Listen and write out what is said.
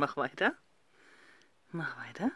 Mach weiter. Mach weiter.